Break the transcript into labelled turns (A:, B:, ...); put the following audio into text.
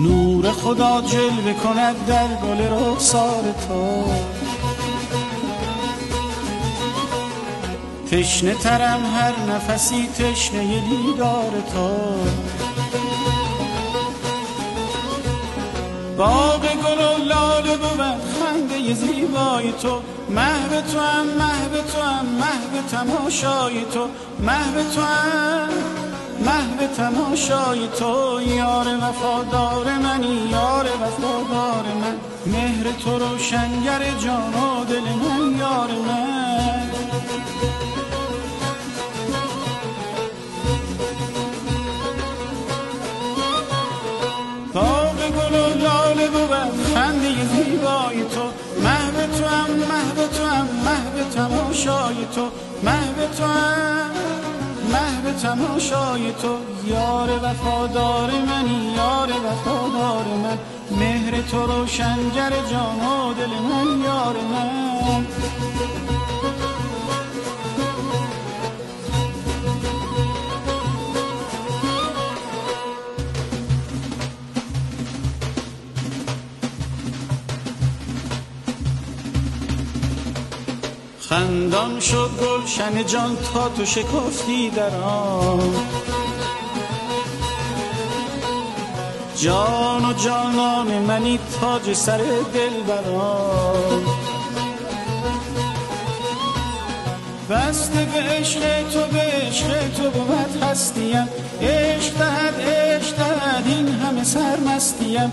A: نور خدا جلوه کند در گل رخسار تو. تشنه ترم هر نفسی تشنه دیدار تو. باغ گل و لاله بود خنده زیبای تو. محو تو هم محو تو هم محو تماشای تو. محو تو هم. محو تماشای تو یار وفادار منی یار وفادار من. مهر تو روشنگر جان و دل من یار من. باغ گل و لاله بود خنده تو محو تو. هم محو تو هم محو تماشای تو. محو تو هم محو تماشای تو. یار وفادار منی یار وفادار من. مهر تو روشنگر جان و دل من یار من. خندان شد گلشن جان تا تو شکفتی در آن. جان و جانان منی تاج سر دل بران بسته به عشق تو به عشق تو بود هستیم. عشق دهد عشق دهد این همه سرمستیم.